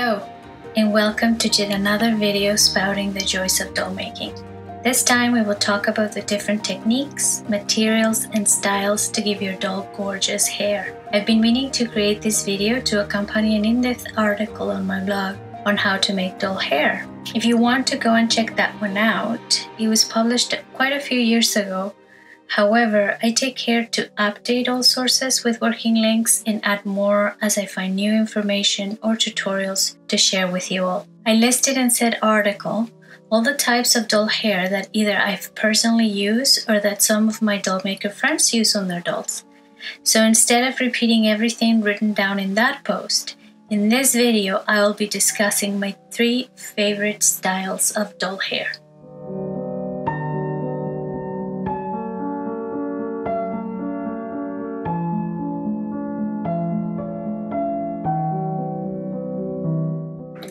Hello, and welcome to yet another video spouting the joys of doll making. This time we will talk about the different techniques, materials, and styles to give your doll gorgeous hair. I've been meaning to create this video to accompany an in-depth article on my blog on how to make doll hair. If you want to go and check that one out, it was published quite a few years ago However, I take care to update all sources with working links and add more as I find new information or tutorials to share with you all. I listed in said article all the types of doll hair that either I've personally used or that some of my doll maker friends use on their dolls. So instead of repeating everything written down in that post, in this video I will be discussing my three favorite styles of doll hair.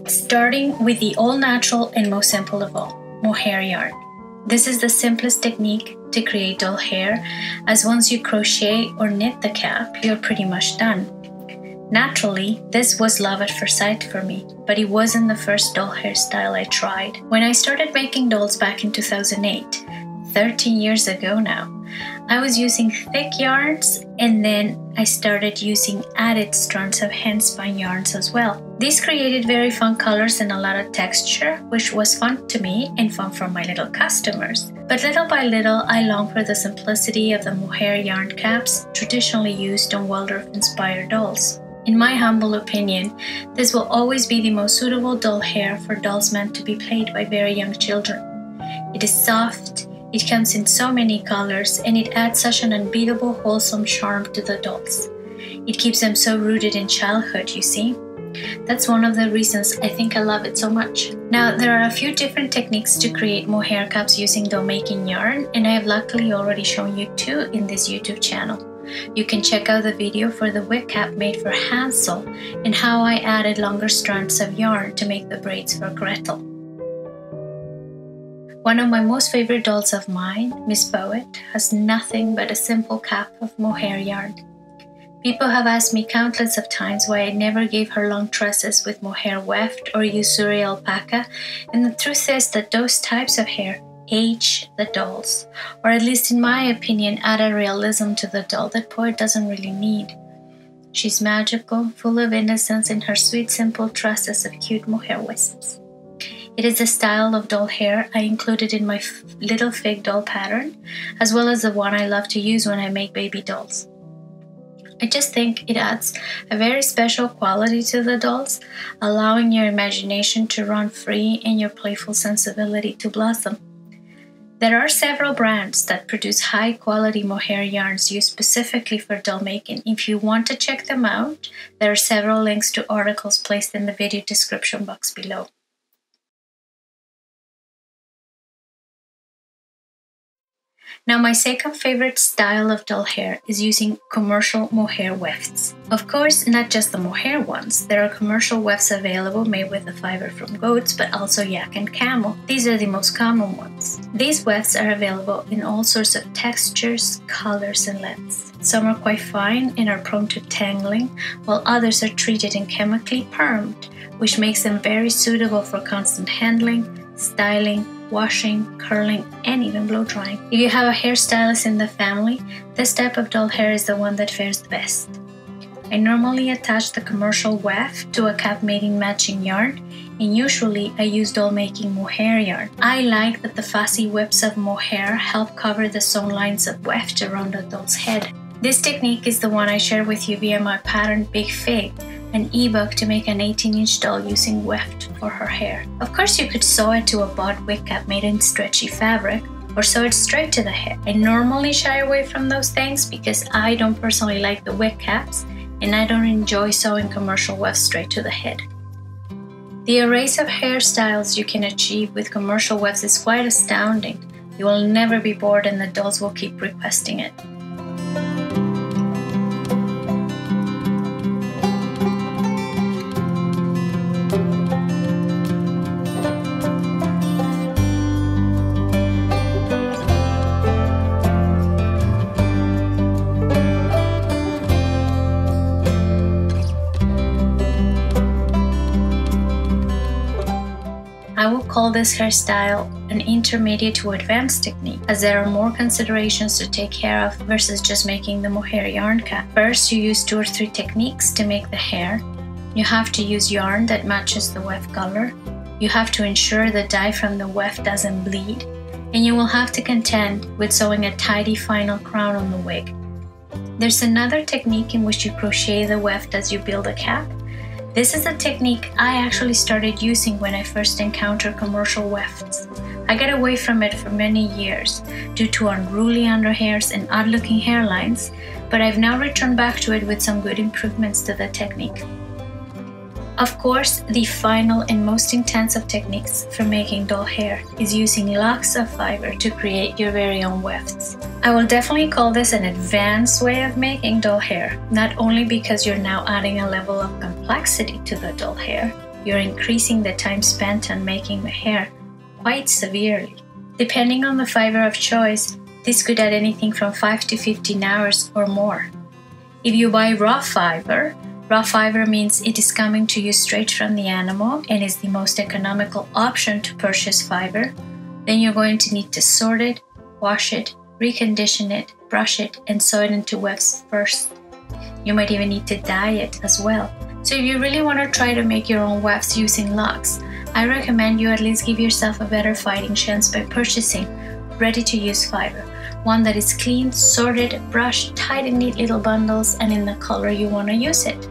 Starting with the all natural and most simple of all, mohair yarn. This is the simplest technique to create doll hair, as once you crochet or knit the cap, you're pretty much done. Naturally, this was love at first sight for me, but it wasn't the first doll hairstyle I tried. When I started making dolls back in 2008, 13 years ago now, I was using thick yarns and then I started using added strands of handspun yarns as well. This created very fun colors and a lot of texture, which was fun to me and fun for my little customers. But little by little, I longed for the simplicity of the mohair yarn caps traditionally used on Waldorf inspired dolls. In my humble opinion, this will always be the most suitable doll hair for dolls meant to be played by very young children. It is soft, it comes in so many colors and it adds such an unbeatable, wholesome charm to the dolls. It keeps them so rooted in childhood, you see. That's one of the reasons I think I love it so much. Now, there are a few different techniques to create mohair caps using doll making yarn, and I have luckily already shown you two in this YouTube channel. You can check out the video for the wig cap made for Hansel and how I added longer strands of yarn to make the braids for Gretel. One of my most favorite dolls of mine, Miss Boet, has nothing but a simple cap of mohair yarn. People have asked me countless of times why I never gave her long tresses with mohair weft or Suri alpaca, and the truth is that those types of hair age the dolls, or at least in my opinion add a realism to the doll that Poet doesn't really need. She's magical, full of innocence in her sweet simple tresses of cute mohair wisps. It is a style of doll hair I included in my little fig doll pattern, as well as the one I love to use when I make baby dolls. I just think it adds a very special quality to the dolls, allowing your imagination to run free and your playful sensibility to blossom. There are several brands that produce high quality mohair yarns used specifically for doll making. If you want to check them out, there are several links to articles placed in the video description box below. Now my second favorite style of doll hair is using commercial mohair wefts. Of course, not just the mohair ones. There are commercial wefts available made with the fiber from goats, but also yak and camel. These are the most common ones. These wefts are available in all sorts of textures, colors, and lengths. Some are quite fine and are prone to tangling, while others are treated and chemically permed, which makes them very suitable for constant handling, styling, washing, curling, and even blow drying. If you have a hairstylist in the family, this type of doll hair is the one that fares the best. I normally attach the commercial weft to a cap made in matching yarn, and usually I use doll making mohair yarn. I like that the fussy whips of mohair help cover the sewn lines of weft around the doll's head. This technique is the one I share with you via my pattern Big Fig, an ebook to make an 18 inch doll using weft for her hair. Of course, you could sew it to a bought wig cap made in stretchy fabric or sew it straight to the head. I normally shy away from those things because I don't personally like the wig caps and I don't enjoy sewing commercial wefts straight to the head. The arrays of hairstyles you can achieve with commercial wefts is quite astounding. You will never be bored and the dolls will keep requesting it. Call this hairstyle an intermediate to advanced technique as there are more considerations to take care of versus just making the mohair yarn cap. First, you use two or three techniques to make the hair. You have to use yarn that matches the weft color. You have to ensure the dye from the weft doesn't bleed. And you will have to contend with sewing a tidy final crown on the wig. There's another technique in which you crochet the weft as you build a cap. This is a technique I actually started using when I first encountered commercial wefts. I got away from it for many years due to unruly underhairs and odd looking hairlines, but I've now returned back to it with some good improvements to the technique. Of course, the final and most intensive techniques for making doll hair is using locks of fiber to create your very own wefts. I will definitely call this an advanced way of making doll hair, not only because you're now adding a level of complexity to the doll hair, you're increasing the time spent on making the hair quite severely. Depending on the fiber of choice, this could add anything from 5 to 15 hours or more. If you buy raw fiber, Raw fiber means it is coming to you straight from the animal and is the most economical option to purchase fiber. Then you're going to need to sort it, wash it, recondition it, brush it, and sew it into wefts first. You might even need to dye it as well. So if you really want to try to make your own wefts using locks, I recommend you at least give yourself a better fighting chance by purchasing ready to use fiber. One that is clean, sorted, brushed, tied in neat little bundles, and in the color you want to use it.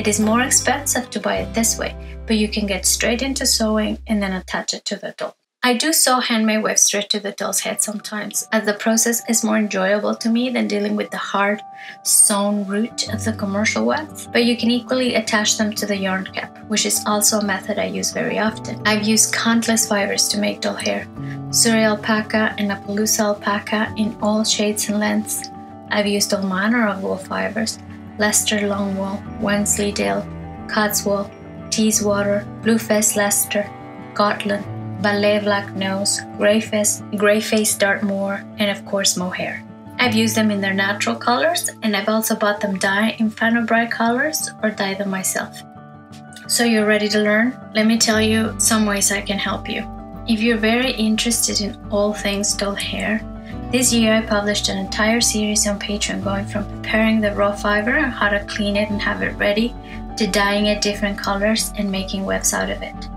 It is more expensive to buy it this way, but you can get straight into sewing and then attach it to the doll. I do sew handmade wefts straight to the doll's head sometimes, as the process is more enjoyable to me than dealing with the hard sewn root of the commercial wefts. But you can equally attach them to the yarn cap, which is also a method I use very often. I've used countless fibers to make doll hair, Suri alpaca and Appaloosa alpaca in all shades and lengths. I've used all manner of wool fibers, Leicester Longwool, Wensleydale, Cotswold, Teeswater, Bluefaced Leicester, Gotland, Valais Blacknose, Greyface, Greyface Dartmoor, and of course mohair. I've used them in their natural colors and I've also bought them dye in final bright colors or dye them myself. So you're ready to learn? Let me tell you some ways I can help you. If you're very interested in all things doll hair, this year I published an entire series on Patreon going from preparing the raw fiber, how to clean it and have it ready, to dyeing it different colors and making wefts out of it.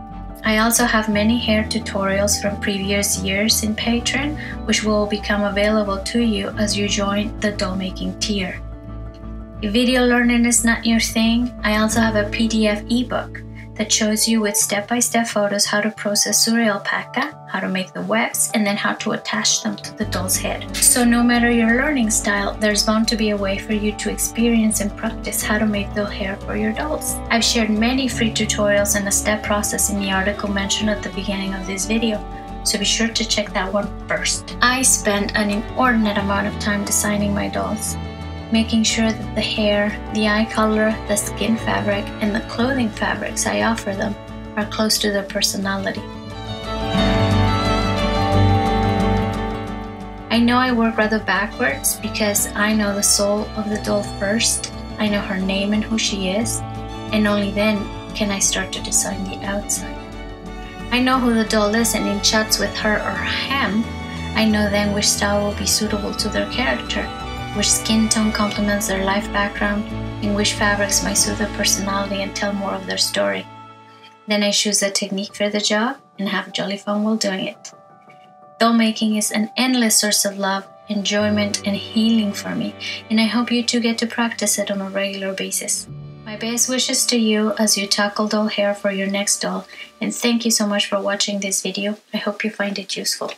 I also have many hair tutorials from previous years in Patreon, which will become available to you as you join the doll making tier. If video learning is not your thing, I also have a PDF ebook that shows you with step-by-step photos how to process Suri alpaca, how to make the wefts, and then how to attach them to the doll's head. So no matter your learning style, there's bound to be a way for you to experience and practice how to make doll hair for your dolls. I've shared many free tutorials and a step process in the article mentioned at the beginning of this video, so be sure to check that one first. I spent an inordinate amount of time designing my dolls making sure that the hair, the eye color, the skin fabric, and the clothing fabrics I offer them are close to their personality. I know I work rather backwards because I know the soul of the doll first, I know her name and who she is, and only then can I start to design the outside. I know who the doll is and in chats with her or him, I know then which style will be suitable to their character which skin tone complements their life background, and which fabrics might suit their personality and tell more of their story. Then I choose a technique for the job and have jolly fun while doing it. Doll making is an endless source of love, enjoyment, and healing for me, and I hope you too get to practice it on a regular basis. My best wishes to you as you tackle doll hair for your next doll, and thank you so much for watching this video. I hope you find it useful.